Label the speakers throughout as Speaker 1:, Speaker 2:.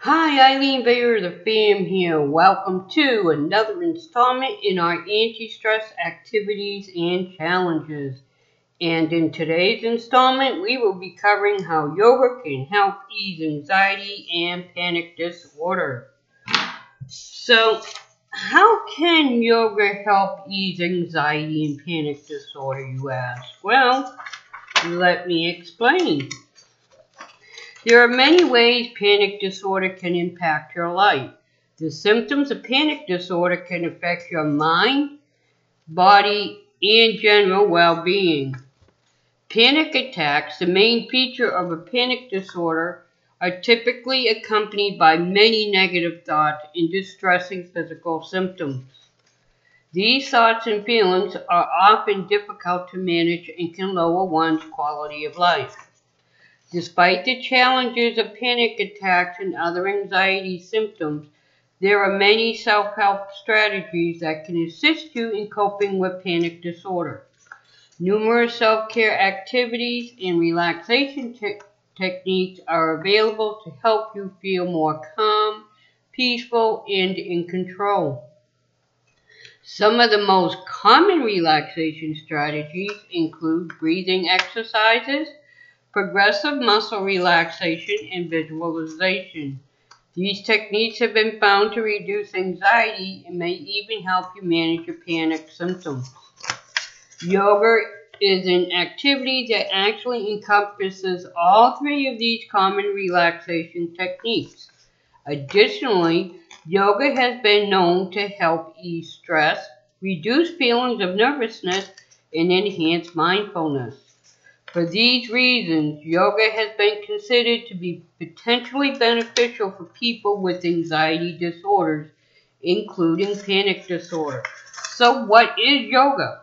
Speaker 1: Hi, Eileen Veilleux, the fam here. Welcome to another installment in our anti-stress activities and challenges. And in today's installment, we will be covering how yoga can help ease anxiety and panic disorder. So, how can yoga help ease anxiety and panic disorder, you ask? Well, let me explain. There are many ways panic disorder can impact your life. The symptoms of panic disorder can affect your mind, body, and general well-being. Panic attacks, the main feature of a panic disorder, are typically accompanied by many negative thoughts and distressing physical symptoms. These thoughts and feelings are often difficult to manage and can lower one's quality of life. Despite the challenges of panic attacks and other anxiety symptoms, there are many self-help strategies that can assist you in coping with panic disorder. Numerous self-care activities and relaxation te techniques are available to help you feel more calm, peaceful, and in control. Some of the most common relaxation strategies include breathing exercises, progressive muscle relaxation, and visualization. These techniques have been found to reduce anxiety and may even help you manage your panic symptoms. Yoga is an activity that actually encompasses all three of these common relaxation techniques. Additionally, yoga has been known to help ease stress, reduce feelings of nervousness, and enhance mindfulness. For these reasons, yoga has been considered to be potentially beneficial for people with anxiety disorders, including panic disorder. So what is yoga?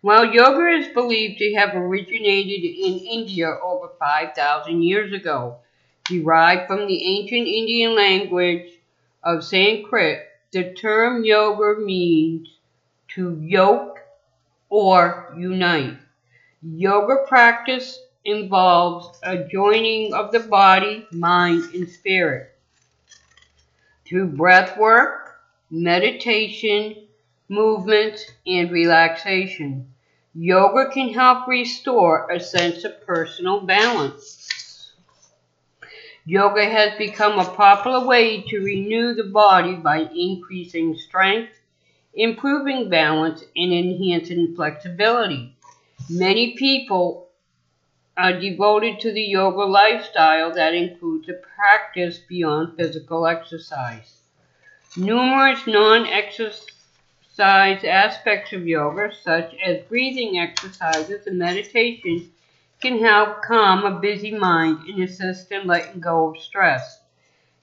Speaker 1: Well, yoga is believed to have originated in India over 5,000 years ago. Derived from the ancient Indian language of Sanskrit, the term yoga means to yoke or unite. Yoga practice involves a joining of the body, mind, and spirit. Through breath work, meditation, movement, and relaxation, yoga can help restore a sense of personal balance. Yoga has become a popular way to renew the body by increasing strength, improving balance, and enhancing flexibility. Many people are devoted to the yoga lifestyle that includes a practice beyond physical exercise. Numerous non-exercise aspects of yoga, such as breathing exercises and meditation, can help calm a busy mind and assist in letting go of stress.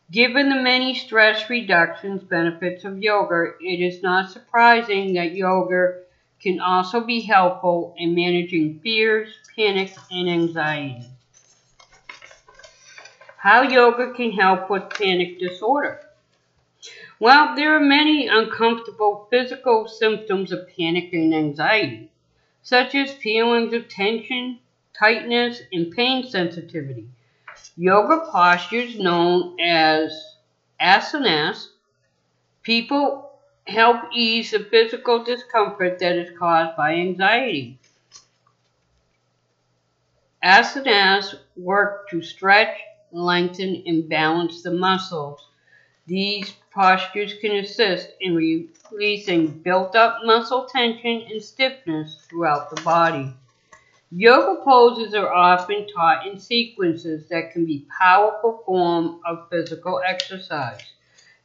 Speaker 1: Given the many stress reductions benefits of yoga, it is not surprising that yoga can also be helpful in managing fears, panic, and anxiety. How yoga can help with panic disorder. Well, there are many uncomfortable physical symptoms of panic and anxiety, such as feelings of tension, tightness, and pain sensitivity. Yoga postures known as asanas, people help ease the physical discomfort that is caused by anxiety. Asanas work to stretch, lengthen, and balance the muscles. These postures can assist in releasing built-up muscle tension and stiffness throughout the body. Yoga poses are often taught in sequences that can be powerful form of physical exercise.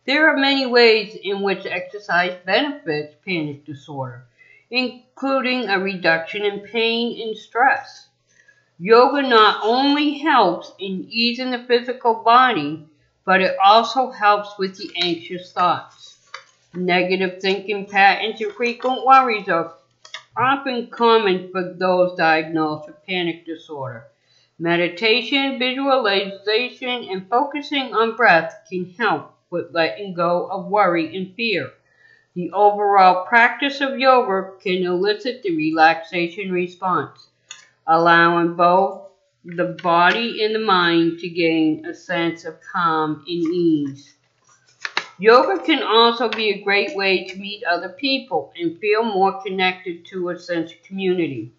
Speaker 1: There are many ways in which exercise benefits panic disorder, including a reduction in pain and stress. Yoga not only helps in easing the physical body, but it also helps with the anxious thoughts. Negative thinking patterns and frequent worries are often common for those diagnosed with panic disorder. Meditation, visualization, and focusing on breath can help with letting go of worry and fear. The overall practice of yoga can elicit the relaxation response, allowing both the body and the mind to gain a sense of calm and ease. Yoga can also be a great way to meet other people and feel more connected to a sense of community.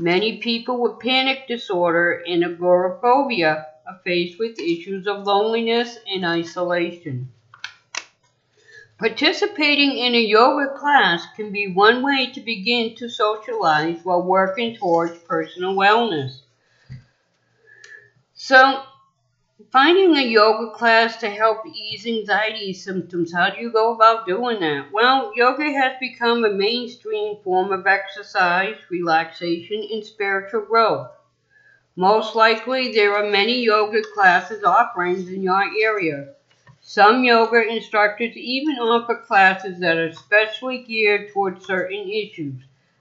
Speaker 1: Many people with panic disorder and agoraphobia are faced with issues of loneliness and isolation. Participating in a yoga class can be one way to begin to socialize while working towards personal wellness. So, finding a yoga class to help ease anxiety symptoms, how do you go about doing that? Well, yoga has become a mainstream form of exercise, relaxation, and spiritual growth. Most likely, there are many yoga classes offerings in your area. Some yoga instructors even offer classes that are specially geared towards certain issues,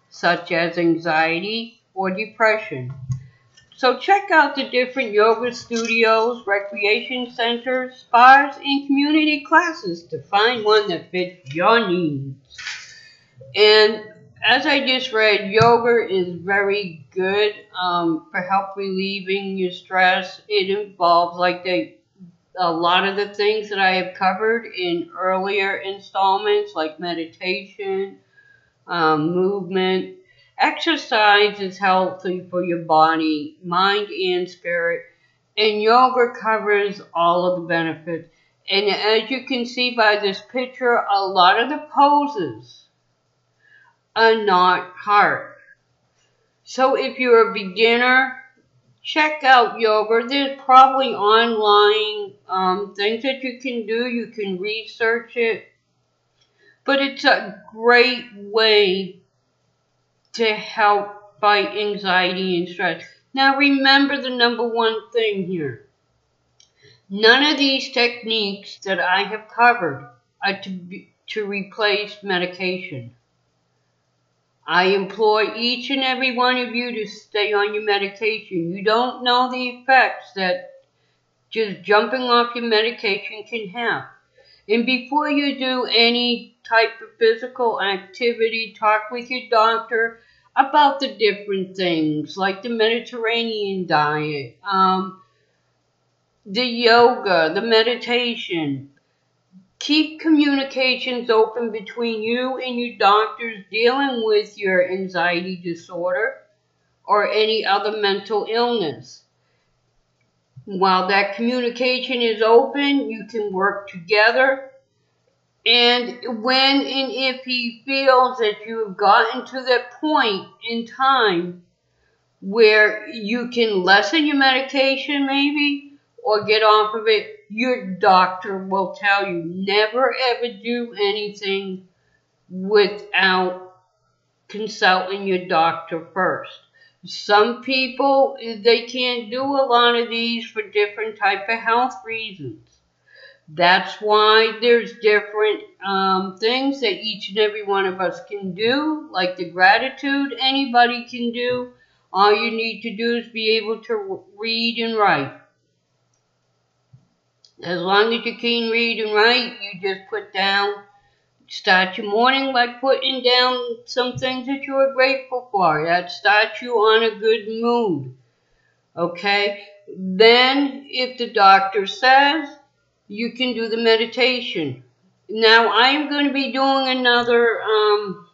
Speaker 1: such as anxiety or depression. So check out the different yoga studios, recreation centers, spas, and community classes to find one that fits your needs. And as I just read, yoga is very good um, for help relieving your stress. It involves like the a lot of the things that I have covered in earlier installments, like meditation, um, movement, Exercise is healthy for your body, mind, and spirit, and yoga covers all of the benefits. And as you can see by this picture, a lot of the poses are not hard. So if you're a beginner, check out yoga. There's probably online um, things that you can do. You can research it. But it's a great way to help fight anxiety and stress. Now remember the number one thing here. None of these techniques that I have covered are to, be, to replace medication. I implore each and every one of you to stay on your medication. You don't know the effects that just jumping off your medication can have. And before you do any type of physical activity, talk with your doctor about the different things like the Mediterranean diet, um, the yoga, the meditation. Keep communications open between you and your doctors dealing with your anxiety disorder or any other mental illness. While that communication is open, you can work together and when and if he feels that you have gotten to that point in time where you can lessen your medication maybe or get off of it, your doctor will tell you never ever do anything without consulting your doctor first. Some people, they can't do a lot of these for different type of health reasons. That's why there's different um, things that each and every one of us can do, like the gratitude anybody can do. All you need to do is be able to read and write. As long as you can read and write, you just put down, start your morning by putting down some things that you are grateful for. That starts you on a good mood. Okay? Then, if the doctor says you can do the meditation. Now, I'm going to be doing another um,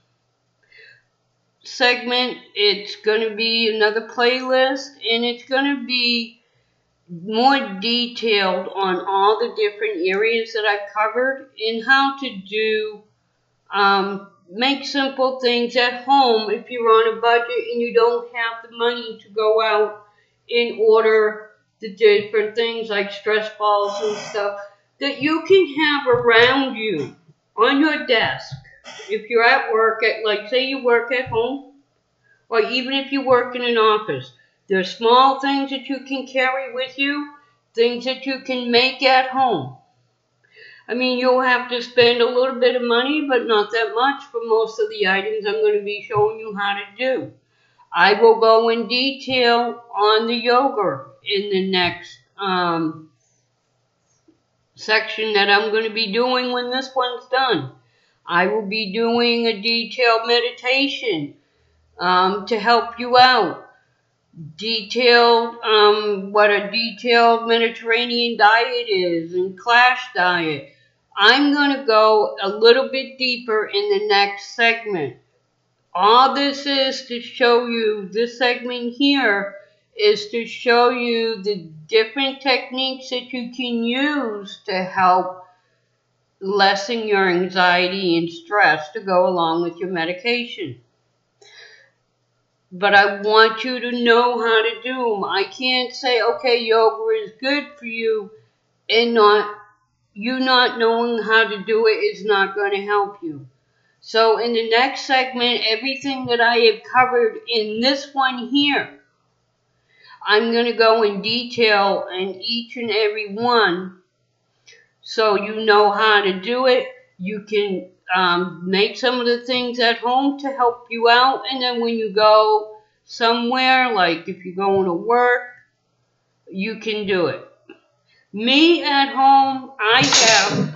Speaker 1: segment. It's going to be another playlist, and it's going to be more detailed on all the different areas that I've covered and how to do, um, make simple things at home if you're on a budget and you don't have the money to go out and order the different things like stress balls and stuff that you can have around you on your desk. If you're at work, at like say you work at home, or even if you work in an office, there's small things that you can carry with you, things that you can make at home. I mean, you'll have to spend a little bit of money, but not that much for most of the items I'm going to be showing you how to do. I will go in detail on the yoga in the next um, section that I'm going to be doing when this one's done. I will be doing a detailed meditation um, to help you out. Detailed um, what a detailed Mediterranean diet is and clash diet. I'm going to go a little bit deeper in the next segment. All this is to show you, this segment here is to show you the different techniques that you can use to help lessen your anxiety and stress to go along with your medication but I want you to know how to do them. I can't say, okay, yoga is good for you, and not you not knowing how to do it is not going to help you. So in the next segment, everything that I have covered in this one here, I'm going to go in detail in each and every one so you know how to do it. You can um, make some of the things at home to help you out. And then when you go somewhere, like if you're going to work, you can do it. Me at home, I have,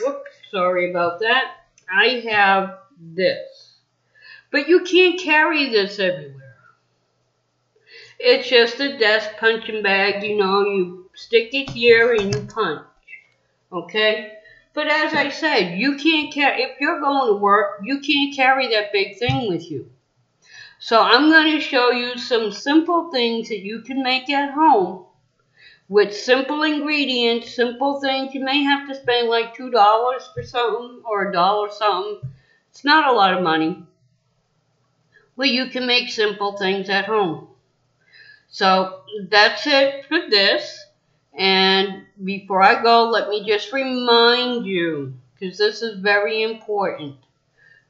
Speaker 1: whoops, sorry about that. I have this. But you can't carry this everywhere. It's just a desk punching bag, you know, you stick it here and you punch. Okay? But as I said, you can't carry, if you're going to work, you can't carry that big thing with you. So I'm going to show you some simple things that you can make at home with simple ingredients, simple things. You may have to spend like $2 for something or a dollar something. It's not a lot of money. But you can make simple things at home. So that's it for this. And before I go, let me just remind you, because this is very important,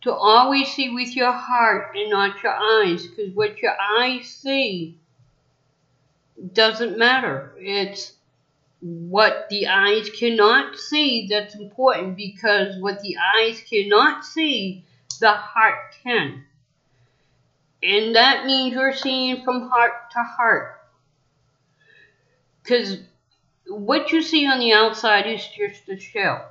Speaker 1: to always see with your heart and not your eyes, because what your eyes see doesn't matter. It's what the eyes cannot see that's important, because what the eyes cannot see, the heart can. And that means you're seeing from heart to heart. Because what you see on the outside is just a shell.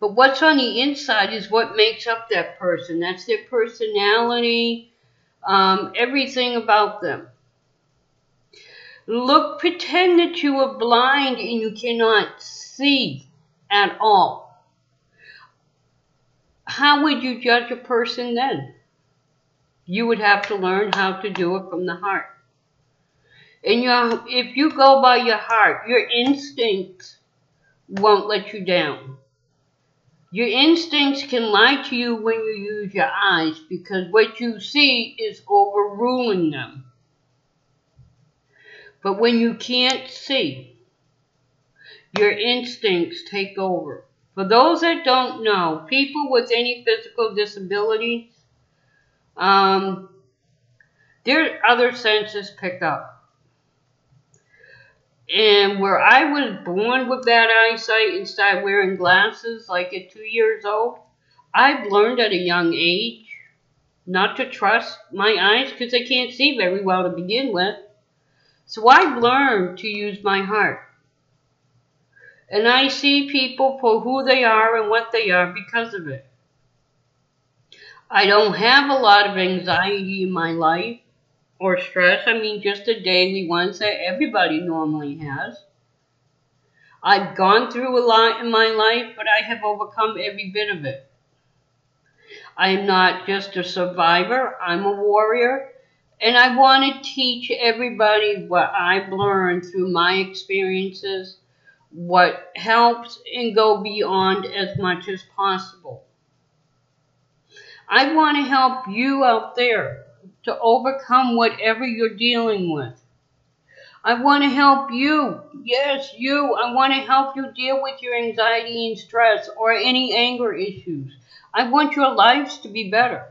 Speaker 1: But what's on the inside is what makes up that person. That's their personality, um, everything about them. Look, pretend that you are blind and you cannot see at all. How would you judge a person then? You would have to learn how to do it from the heart. And your, if you go by your heart, your instincts won't let you down. Your instincts can lie to you when you use your eyes because what you see is overruling them. But when you can't see, your instincts take over. For those that don't know, people with any physical disabilities, um, their other senses pick up. And where I was born with that eyesight and started wearing glasses like at two years old, I've learned at a young age not to trust my eyes because I can't see very well to begin with. So I've learned to use my heart. And I see people for who they are and what they are because of it. I don't have a lot of anxiety in my life or stress. I mean, just the daily ones that everybody normally has. I've gone through a lot in my life, but I have overcome every bit of it. I am not just a survivor, I'm a warrior, and I want to teach everybody what I've learned through my experiences, what helps, and go beyond as much as possible. I want to help you out there to overcome whatever you're dealing with. I want to help you. Yes, you. I want to help you deal with your anxiety and stress or any anger issues. I want your lives to be better.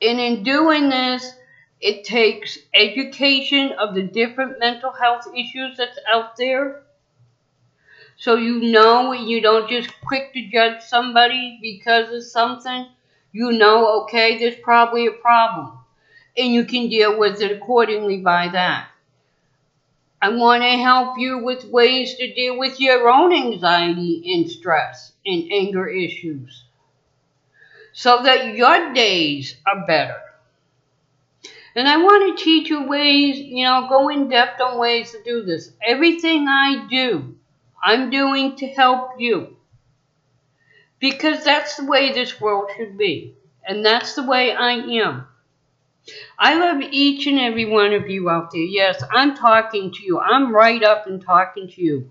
Speaker 1: And in doing this, it takes education of the different mental health issues that's out there. So you know you don't just quick to judge somebody because of something you know, okay, there's probably a problem. And you can deal with it accordingly by that. I want to help you with ways to deal with your own anxiety and stress and anger issues so that your days are better. And I want to teach you ways, you know, go in depth on ways to do this. Everything I do, I'm doing to help you. Because that's the way this world should be. And that's the way I am. I love each and every one of you out there. Yes, I'm talking to you. I'm right up and talking to you.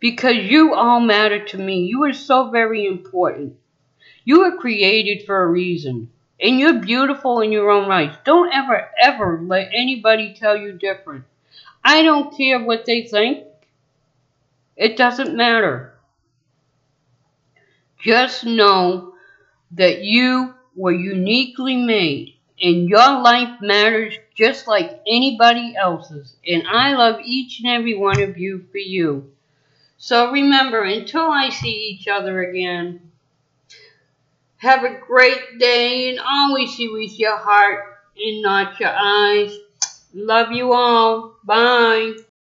Speaker 1: Because you all matter to me. You are so very important. You were created for a reason. And you're beautiful in your own rights. Don't ever, ever let anybody tell you different. I don't care what they think. It doesn't matter. Just know that you were uniquely made and your life matters just like anybody else's. And I love each and every one of you for you. So remember, until I see each other again, have a great day and always see with your heart and not your eyes. Love you all. Bye.